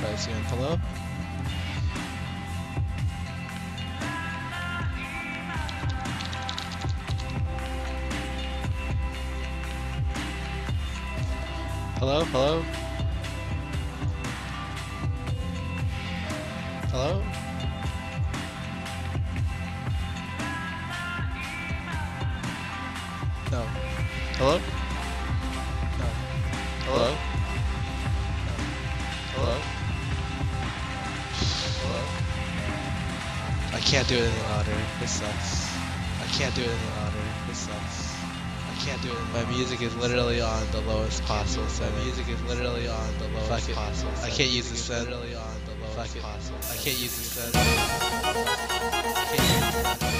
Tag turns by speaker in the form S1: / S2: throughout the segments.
S1: Hello? Hello? Hello? Hello? Can't do it any louder. This sucks. I can't do it any louder. This sucks. I can't do it. My music is literally on the lowest possible setting. My music is literally on the lowest possible. I can't use this setting. Literally on the lowest possible. I can't use this setting. I can't use setting.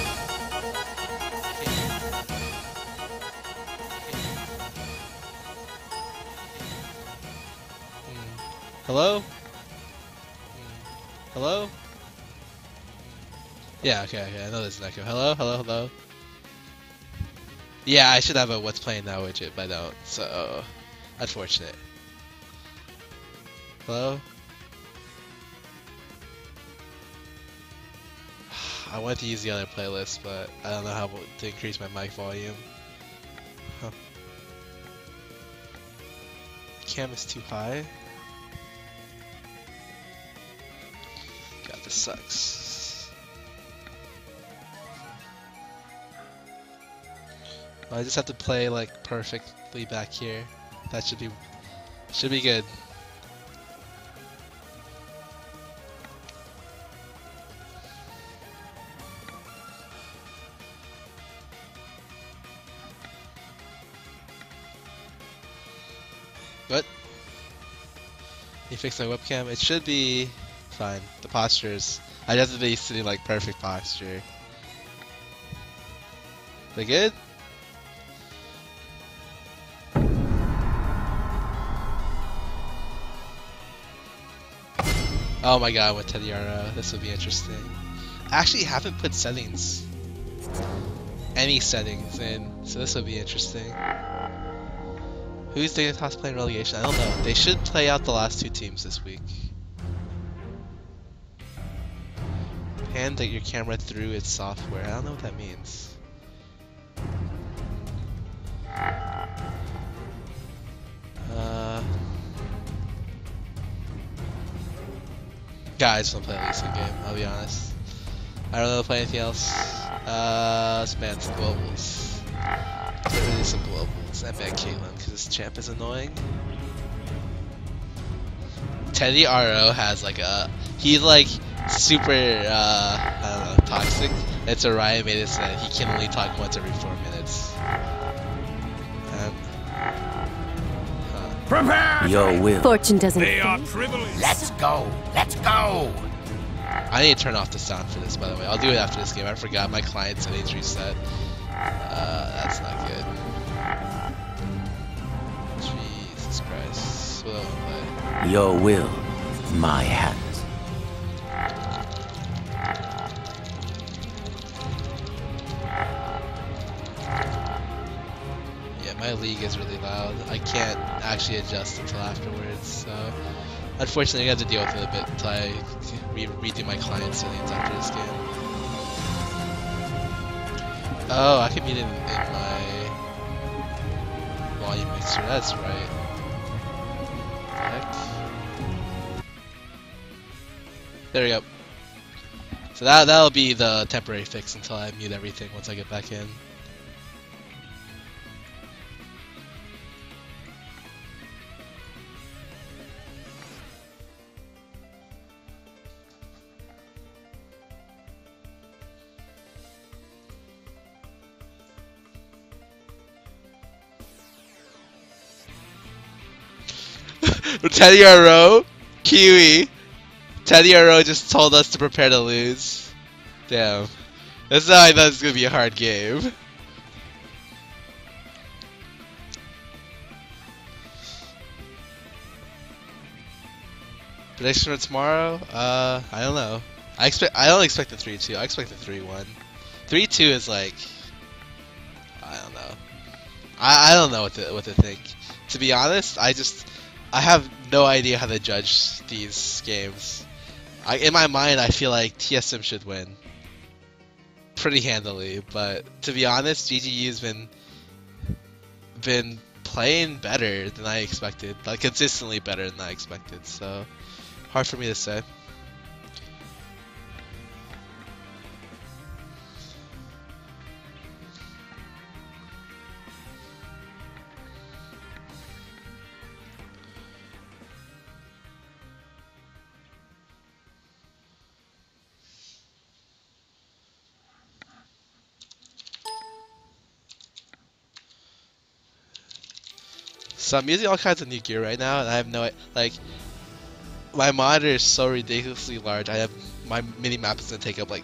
S1: Hello? Hmm. Hello? Yeah, okay, okay, I know there's an echo. Hello, hello, hello? Yeah, I should have a what's playing now widget, but I don't, so... Unfortunate. Hello? I wanted to use the other playlist, but I don't know how to increase my mic volume. Huh. Cam is too high. God, this sucks. I just have to play like perfectly back here. That should be should be good. What? You fixed my webcam? It should be fine. The postures. I just have to be sitting like perfect posture. They good? Oh my god, with Teddy Arrow. This will be interesting. I actually haven't put settings. Any settings in, so this will be interesting. Who's Dignitas playing relegation? I don't know. They should play out the last two teams this week. Pan that your camera through its software. I don't know what that means. Yeah, I just want to play a Lisa game, I'll be honest. I don't know play anything else. Uh, let's ban some globals. Get rid of some globals. I ban Caitlyn because this champ is annoying. Teddy RO has like a. He's like super, uh, I don't know, toxic. It's a riot made it so that he can only talk once every four
S2: Prepare!
S3: Your will.
S4: Fortune doesn't
S2: They are privileged.
S3: Let's go. Let's go.
S1: I need to turn off the sound for this, by the way. I'll do it after this game. I forgot my client settings reset. Uh, that's not good. Jesus Christ. What do I wanna play?
S3: Your will. My hands.
S1: My league is really loud. I can't actually adjust until afterwards, so unfortunately I have to deal with it a bit until I re redo my client settings after this game. Oh, I can mute it in, in my volume mixer. That's right. There we go. So that that'll be the temporary fix until I mute everything once I get back in. Teddy Rowe, Kiwi. Teddy Rowe just told us to prepare to lose. Damn. That's how I thought it was gonna be a hard game. Prediction for tomorrow? Uh, I don't know. I expect. I don't expect a three-two. I expect a three-one. Three-two is like. I don't know. I, I don't know what to what to think. To be honest, I just I have no idea how to judge these games. I, in my mind, I feel like TSM should win pretty handily, but to be honest, GGU's been been playing better than I expected, like consistently better than I expected. So hard for me to say. So I'm using all kinds of new gear right now, and I have no like. My monitor is so ridiculously large. I have my mini map is gonna take up like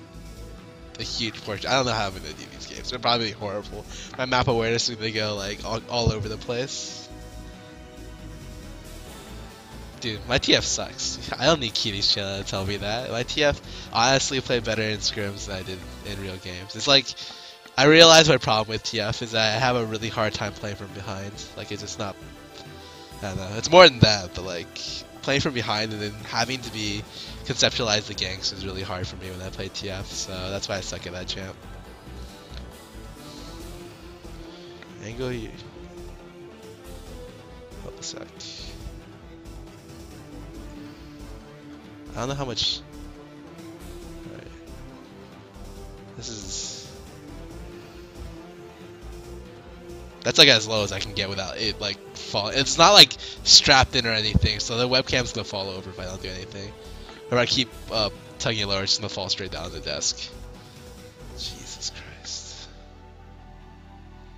S1: a huge portion. I don't know how I'm gonna do these games. They're probably horrible. My map awareness is gonna go like all, all over the place. Dude, my TF sucks. I don't need Kitty's channel to tell me that. My TF honestly played better in scrims than I did in real games. It's like I realize my problem with TF is that I have a really hard time playing from behind. Like it's just not. Don't know. It's more than that, but like playing from behind and then having to be conceptualize the ganks is really hard for me when I play TF. So that's why I suck at that champ. Angle you. Oh, A sec. I don't know how much. This is. That's like as low as I can get without it like fall. It's not like strapped in or anything, so the webcam's gonna fall over if I don't do anything. Or I keep uh, tugging it lower, it's gonna fall straight down on the desk. Jesus Christ.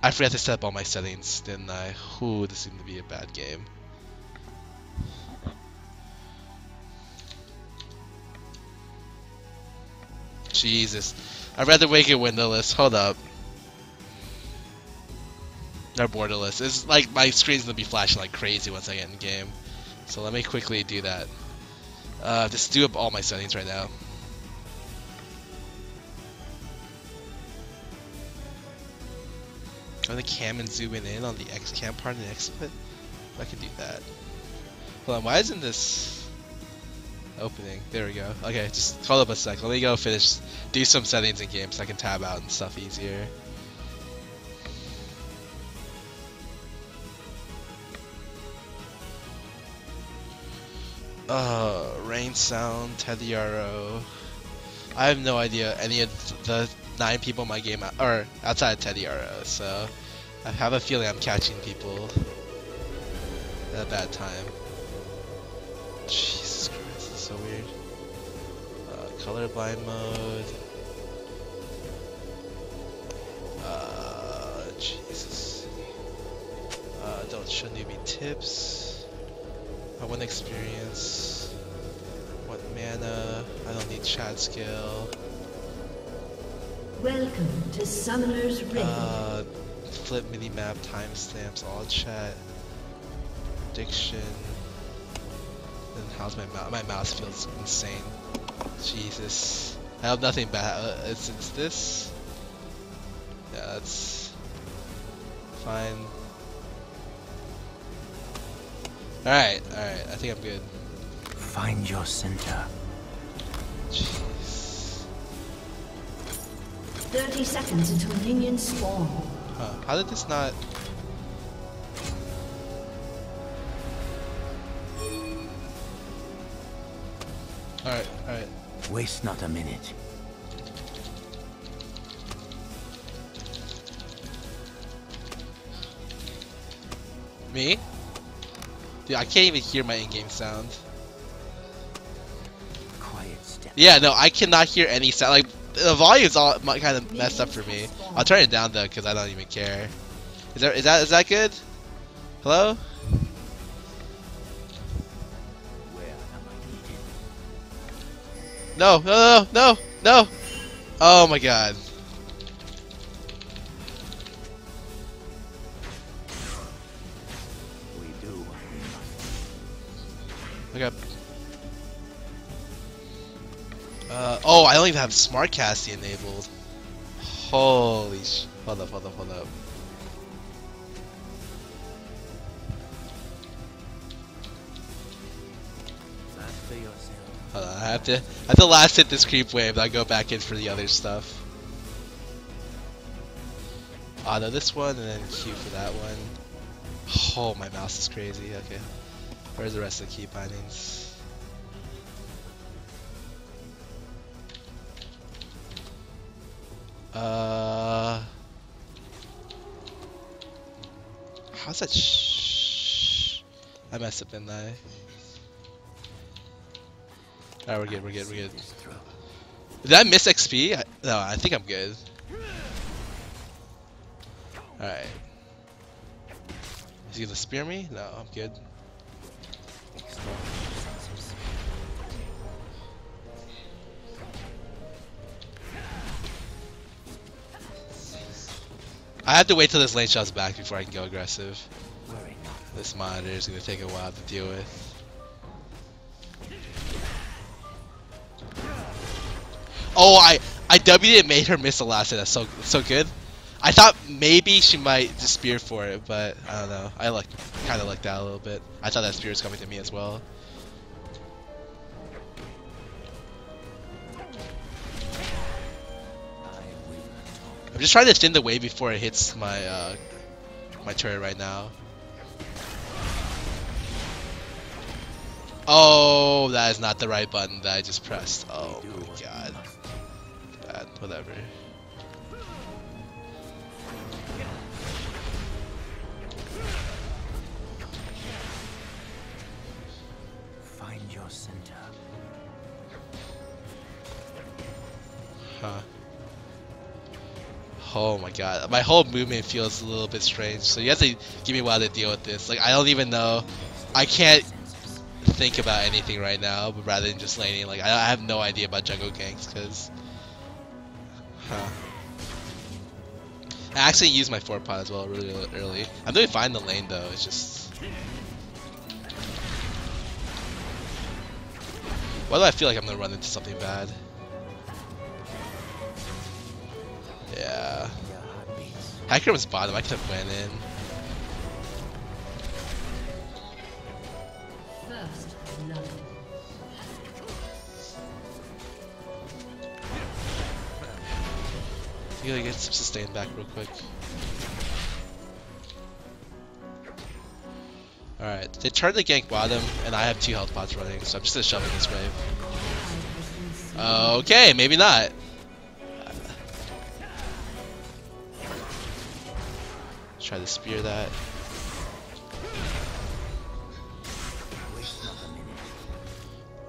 S1: I forgot to set up all my settings, didn't I? Ooh, this seemed to be a bad game. Jesus. I'd rather wake it windowless. Hold up. Or borderless. It's like my screen's gonna be flashing like crazy once I get in game. So let me quickly do that. Uh, just do up all my settings right now. On the cam and zooming in on the X cam part of the XSplit? I can do that. Hold on, why isn't this opening? There we go. Okay, just hold up a sec. Let me go finish, do some settings in game so I can tab out and stuff easier. Uh, rain sound, Teddy Arrow. I have no idea any of the nine people in my game are outside of Teddy Arrow, so I have a feeling I'm catching people at a bad time. Jesus Christ, this is so weird. Uh, colorblind mode. Uh, Jesus. Uh, don't show newbie tips. I want experience. What mana? I don't need chat skill.
S2: Welcome to Summoner's Rift.
S1: Uh, flip minimap, timestamps, all chat, diction. And how's my mouse? My mouse feels insane. Jesus. I have nothing bad. Uh, it's, it's this. Yeah, that's fine. Alright, alright, I think I'm good.
S3: Find your center.
S1: Jeez.
S2: 30 seconds until minions spawn.
S1: Huh, how did this not... Alright, alright.
S3: Waste not a minute.
S1: Me? Dude, I can't even hear my in-game sound.
S3: Quiet step.
S1: Yeah, no, I cannot hear any sound. Like, the volume's all kind of messed up for me. I'll turn it down though, because I don't even care. Is that is that is that good? Hello?
S3: Where am I needed?
S1: No, no, no, no, no! Oh my god.
S3: Must.
S1: Okay. Uh, oh, I don't even have smart casting enabled. Holy sh! Hold up, hold up, hold up. Hold on, I have to I have to last hit this creep wave, then I go back in for the other stuff. Auto this one and then Q for that one. Oh, my mouse is crazy. Okay. Where's the rest of the key bindings? Uh. How's that? Sh- I messed up, didn't I? Alright, we're good, we're good, we're good. Did I miss XP? I, no, I think I'm good. Alright. Is he gonna spear me? No, I'm good. I have to wait till this lane shot's back before I can go aggressive. This monitor is gonna take a while to deal with. Oh, I I W'd and made her miss the last hit. That's so so good. I thought maybe she might just spear for it, but I don't know. I like kind of lucked out a little bit. I thought that spear was coming to me as well. I'm just trying to thin the wave before it hits my uh, my turret right now. Oh, that is not the right button that I just pressed. Oh my god. Bad. Whatever.
S3: Find your center.
S1: Huh. Oh my god. My whole movement feels a little bit strange. So you have to give me a while to deal with this. Like, I don't even know. I can't think about anything right now, but rather than just laning, like, I, have no idea about jungle ganks, because... Huh. I actually used my 4 pot as well really early. I'm doing fine in the lane, though. It's just... Why do I feel like I'm gonna run into something bad? Yeah.
S3: Your heartbeats.
S1: Hecarim's bottom, I could have went in.
S2: First.
S1: You gotta get some sustain back real quick. Alright, they turned the gank bottom, and I have two health pots running, so I'm just gonna shove in this wave. Okay, maybe not. Try to spear that.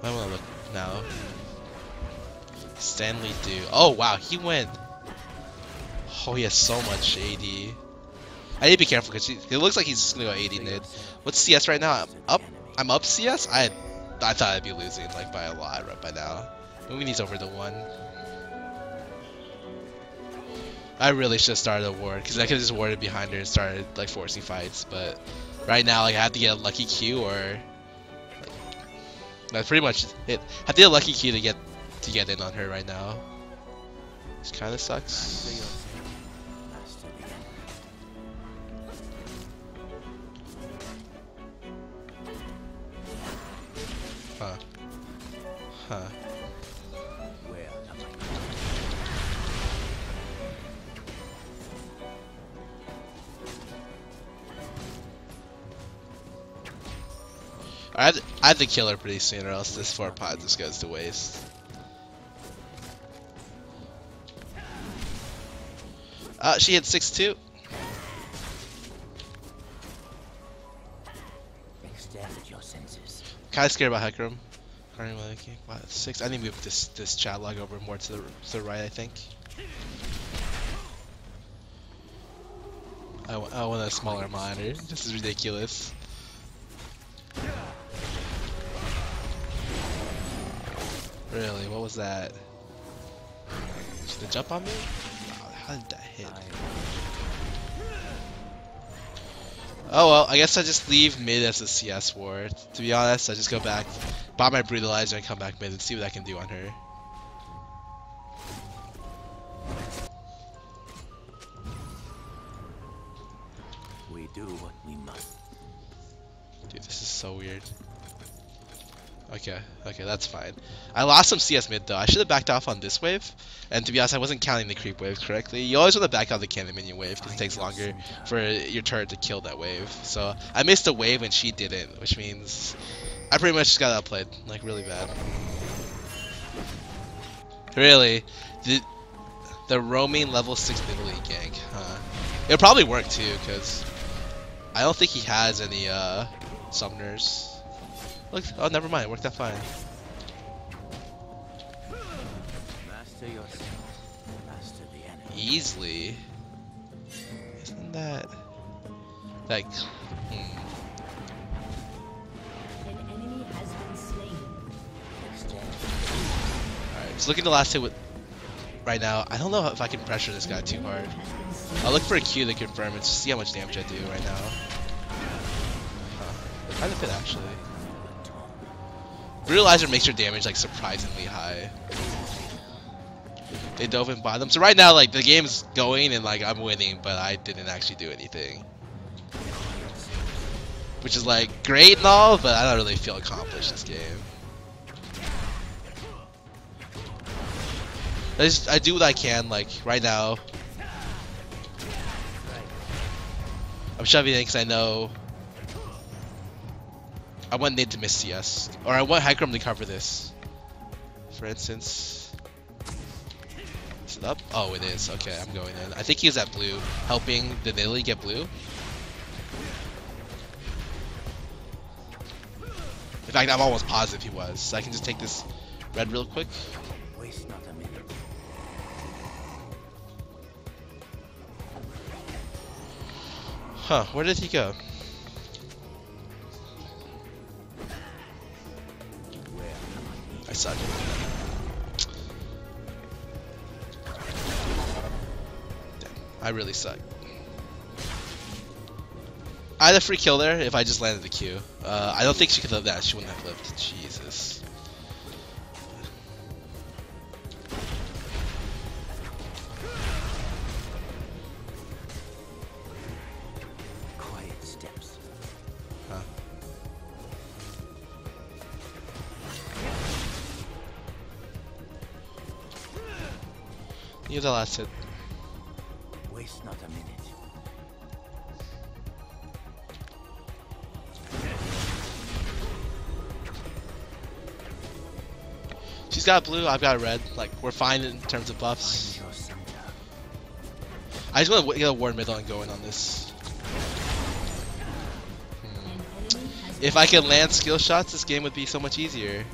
S1: I wanna look now. Stanley do. Oh wow, he went. Oh, he has so much AD. I need to be careful because it looks like he's just gonna go AD mid. What's CS right now? I'm up. I'm up CS. I I thought I'd be losing like by a lot right by now. He's over the one. I really should have started a ward because I could have just warded behind her and started like forcing fights. But right now, like I have to get a lucky Q or like, that's pretty much it. I have to get a lucky Q to get to get in on her right now. This kind of sucks. Huh. Huh.
S3: I
S1: I have to kill her pretty soon, or else this four pod just goes to waste. Uh, she hit six two. Kind of scared about Hecarim. What, six? I need to move this this chat log over more to the to the right. I think. I, I want a smaller monitor. This is ridiculous. Really? What was that? Did they jump on me? How did that hit? Oh well, I guess I just leave mid as a CS ward. To be honest, I just go back, buy my brutalizer, and come back mid and see what I can do on her. Okay, okay, that's fine. I lost some CS mid though. I should have backed off on this wave. And to be honest, I wasn't counting the creep wave correctly. You always want to back out the cannon minion wave because it takes longer for your turret to kill that wave. So I missed a wave and she didn't, which means I pretty much just got outplayed, like really bad. Really, the the roaming level six Nidalee gank, huh? It'll probably work too, cause I don't think he has any uh summoners. Look, oh never mind, it worked out fine.
S3: Master yourself. Master the enemy.
S1: Easily. Isn't that like? Hmm.
S2: An enemy has been slain.
S1: Alright, just looking at the last hit with right now. I don't know if I can pressure this guy too hard.
S2: Has been slain.
S1: I'll look for a Q to confirm it to see how much damage I do right now. Huh. Kind of fit actually. Realizer makes your damage like surprisingly high. They dove in bottom. So right now like the game's going and like I'm winning, but I didn't actually do anything. Which is like great and all, but I don't really feel accomplished this game. I just I do what I can like right now. I'm shoving in because I know I want Nate to miss CS. Or I want Hecarim to cover this. For instance. Is it up? Oh, it is. Okay, I'm going in. I think he's at blue, helping the Nidalee get blue. In fact, I'm almost positive he was. So I can just take this red real quick. Huh, where did he go? Damn, I really suck. I had a free kill there if I just landed the Q. Uh, I don't think she could have that. She wouldn't have lived. Jesus. You're the last hit.
S3: Waste not a minute.
S1: She's got blue, I've got red. Like, we're fine in terms of buffs.
S3: Find your center.
S1: I just want to get a ward middle and going on this. Hmm.
S2: An enemy has
S1: If I could land skill shots, this game would be so much easier.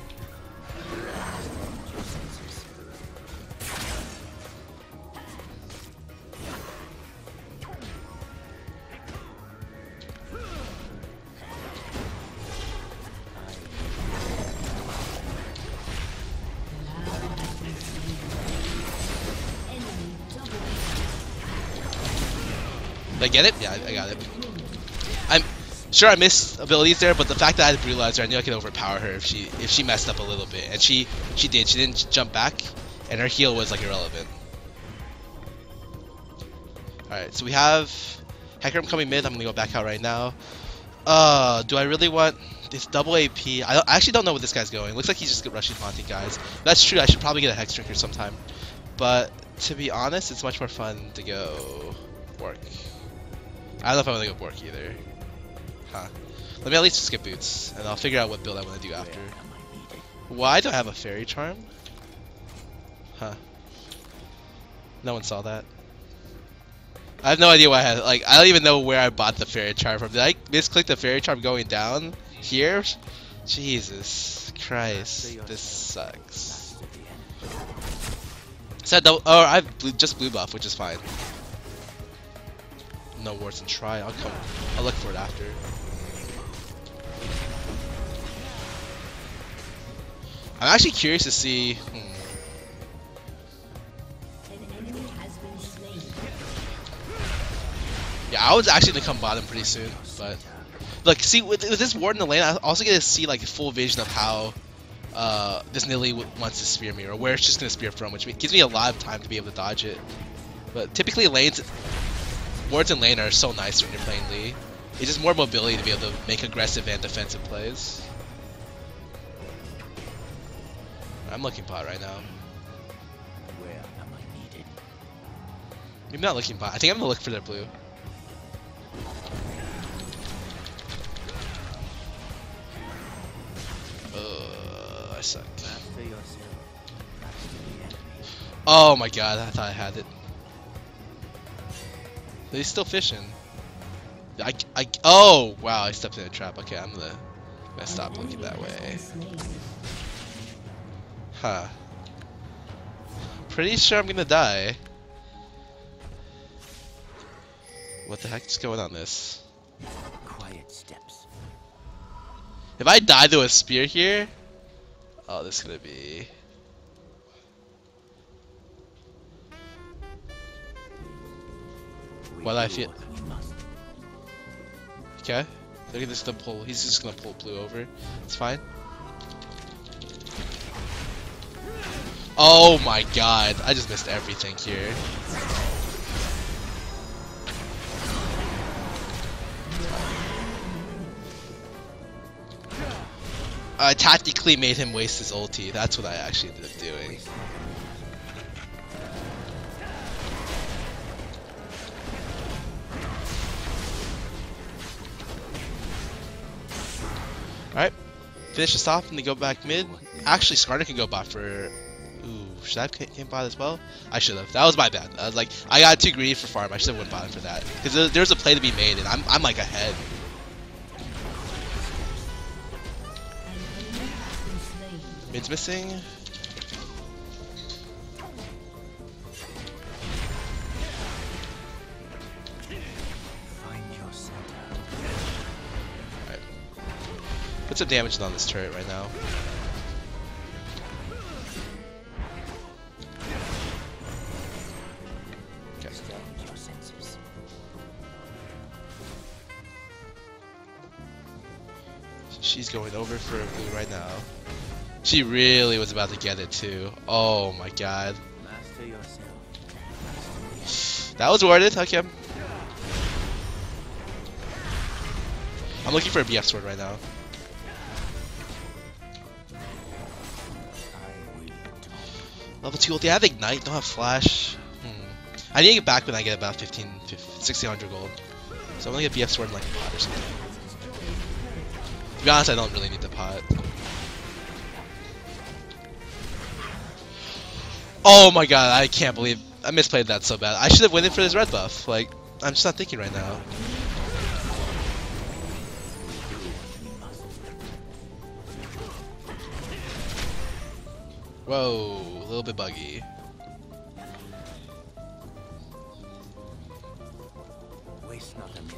S1: Get it? Yeah, I I got it. I'm sure I missed abilities there, but the fact that I had Brutalizer, I knew I could overpower her if she if she messed up a little bit, and she she did. She didn't jump back, and her heal was like irrelevant. All right, so we have Hecarim coming mid. I'm gonna go back out right now. Uh, do I really want this double AP? I, I actually don't know where this guy's going. Looks like he's just rushing Haunting Guise. That's true. I should probably get a Hex sometime. But to be honest, it's much more fun to go work. I don't know if I want to go work either. Huh. Let me at least skip boots, and I'll figure out what build I want to do after.
S3: Where am I?
S1: Why do I have a Faerie Charm? Huh. No one saw that. I have no idea why I had like I don't even know where I bought the Faerie Charm from. Did I misclick the Faerie Charm going down here? Jesus Christ, this sucks. Said double, oh I have blue, just blue buff, which is fine. No wards and try. I'll come. I'll look for it after. I'm actually curious to see. Hmm. Yeah, I was actually gonna come bottom pretty soon, but look, see with, with this ward in the lane, I also get to see like a full vision of how uh, this w- wants to spear me, or where it's just gonna spear from, which gives me a lot of time to be able to dodge it. But typically lanes, wards in lane are so nice when you're playing Lee. It's just more mobility to be able to make aggressive and defensive plays. I'm looking pot right now.
S3: Where am I needed?
S1: Maybe not looking pot. I think I'm gonna look for their blue. Uh, I suck.
S3: Master yourself. Master the enemy.
S1: Oh my god, I thought I had it. He's still fishing. I, I, oh, wow, I stepped in a trap. Okay, I'm gonna, gonna stop looking that way. Huh. Pretty sure I'm gonna die. What the heck is going on this?
S3: Quiet steps.
S1: If I die to a spear here, oh, this is gonna be. Well, I feel-
S3: what we must.
S1: Okay. Look at this gonna pull. He's just gonna pull blue over. It's fine. Oh my god. I just missed everything here. I tactically made him waste his ulti. That's what I actually ended up doing. Finish this off and then go back mid. Actually, Skarner can go bot for... Ooh, should I have ca- came bot as well? I should have. That was my bad. I was like, I got too greedy for farm. I should have went bot for that. Because there, there's a play to be made and I'm, I'm like ahead. Mid's missing. Put some damage on this turret right now. She's going over for a blue right now. She really was about to get it too. Oh my god. That was worth it. Okay. I'm looking for a BF sword right now. Level 2 ulti. I have Ignite, don't have Flash. Hmm. I need to get back when I get about 15, 15 1600 gold. So I'm gonna get BF sword in like a pot or something. To be honest, I don't really need the pot. Oh my god, I can't believe I misplayed that so bad. I should have went in for this red buff. Like, I'm just not thinking right now. Whoa, little bit buggy.
S3: Waste not a minute.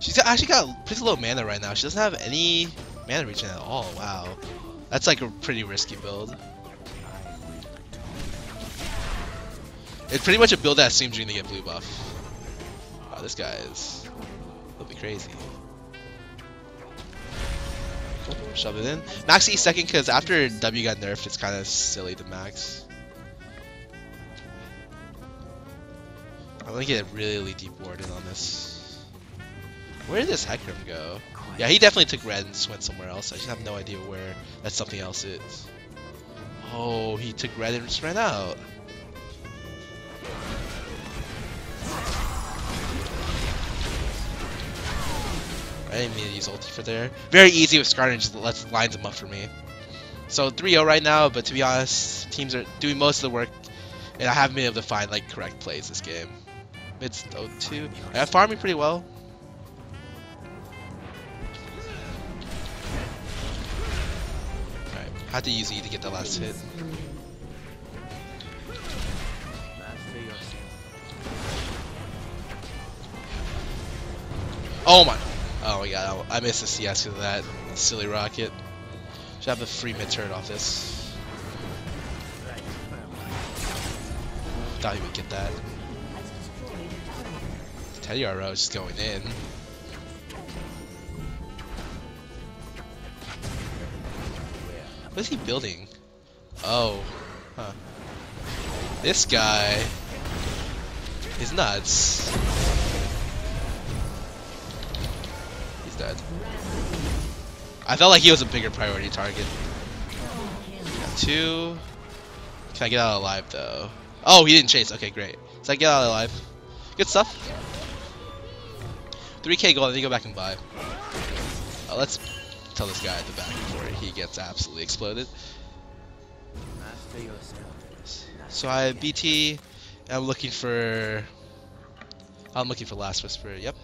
S1: She's actually got pretty low mana right now. She doesn't have any mana regen at all. Wow. That's like a pretty risky build.
S3: I will return.
S1: It's pretty much a build that seems you're gonna get blue buff. Wow, this guy is little bit crazy. Shove it in. Max E second because after W got nerfed, it's kind of silly to max. I'm gonna get really deep ward in on this. Where did this Hecarim go? Yeah, he definitely took red and went somewhere else. I just have no idea where that something else is. Oh, he took red and just ran out. I didn't mean to use ulti for there. Very easy with Skarner, just lets lines him up for me. So 3-0 right now, but to be honest, teams are doing most of the work, and I haven't been able to find like correct plays this game. It's 0-2. I'm farming pretty well. Alright, had to use E to get the last hit. Oh my! Oh my god, I missed the CS of that silly rocket. Should have a free mid turret off this. Thought he would get that. Teddy RO is just going in. What is he building? Oh, huh. This guy is nuts. I felt like he was a bigger priority target. Got two. Can I get out alive though? Oh, he didn't chase. Okay, great. So I get out alive. Good stuff. 3k gold, need to go back and buy. Uh, let's tell this guy at the back before he gets absolutely exploded. So I have BT. I'm looking for. I'm looking for Last Whisper. Yep.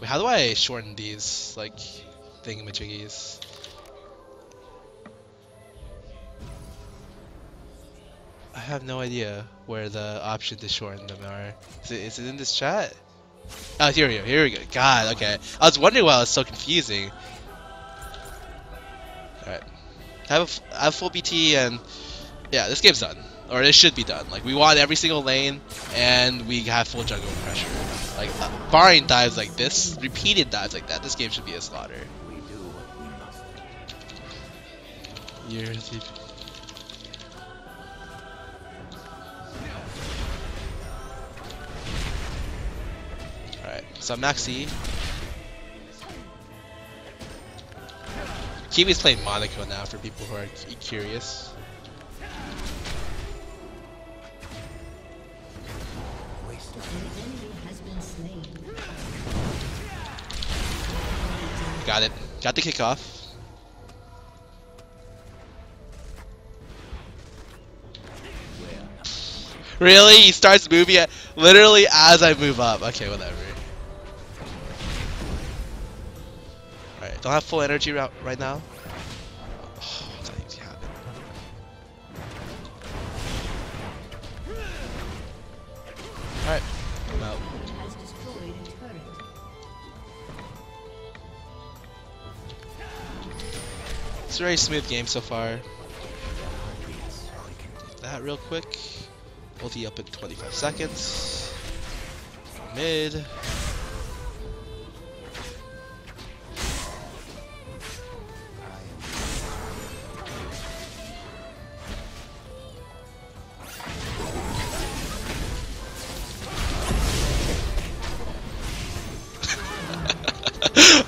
S1: Wait, how do I shorten these like thingamajiggies? I have no idea where the option to shorten them are. Is it, is it in this chat? Oh, here we go. Here we go. God, okay. I was wondering why it was so confusing. Alright. Have, have full BT and yeah, this game's done. Or it should be done. Like, we want every single lane, and we have full jungle pressure. Like, uh, barring dives like this, repeated dives like that, this game should be a slaughter. Years deep. Alright, so Maxi. Kiwi's playing Monaco now for people who are curious. Got it. Got the kickoff. Really? He starts moving at literally as I move up. Okay, whatever. Alright, don't have full energy right, now. Alright, out. It's a very smooth game so far. That real quick. Ulti up in 25 seconds. Mid.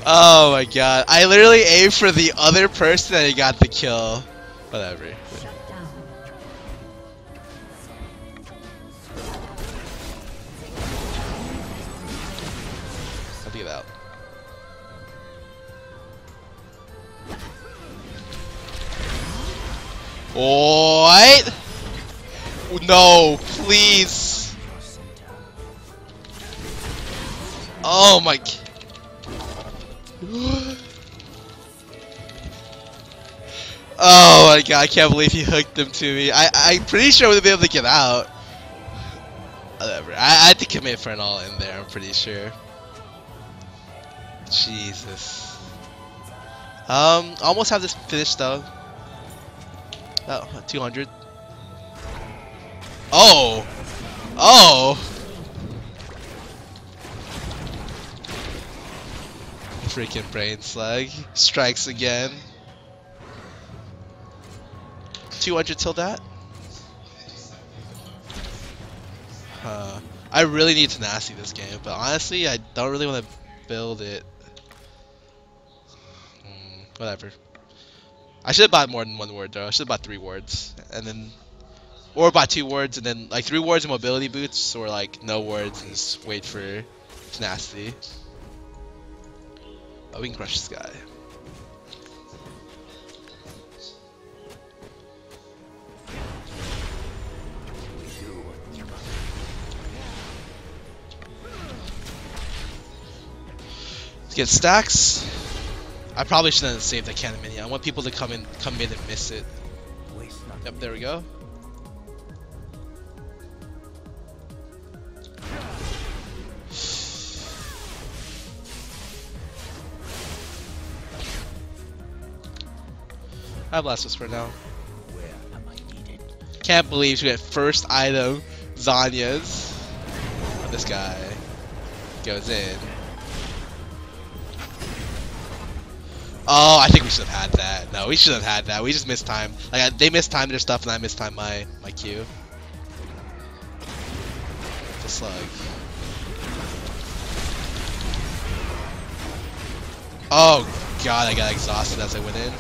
S1: oh my god. I literally aimed for the other person and he got the kill. Whatever. What? No, please. Oh my. Oh my god, I can't believe he hooked them to me. I, I'm pretty sure I would be able to get out. Whatever. I, I had to commit for an all in there, I'm pretty sure. Jesus. Um, almost have this finished though. Oh, 200. Oh! Oh! Freaking brain slag. Strikes again. 200 till that? I really need tenacity this game, but honestly, I don't really want to build it. Hmm, whatever. I should have bought more than one ward though. I should have bought three wards, and then, or bought two wards, and then like three wards and mobility boots, or like no wards and just wait for tenacity. Oh, we can crush this guy. Let's get stacks. I probably shouldn't have saved that cannon mini. I want people to come in, come in and miss it. Yep, there we go. I have Last for now. Can't believe she went first item, Zhonya's. This guy goes in. Oh, I think we should have had that. No, we should have had that. We just missed time. Like I, they missed time their stuff, and I missed time my my Q. The slug. Oh god, I got exhausted as I went in.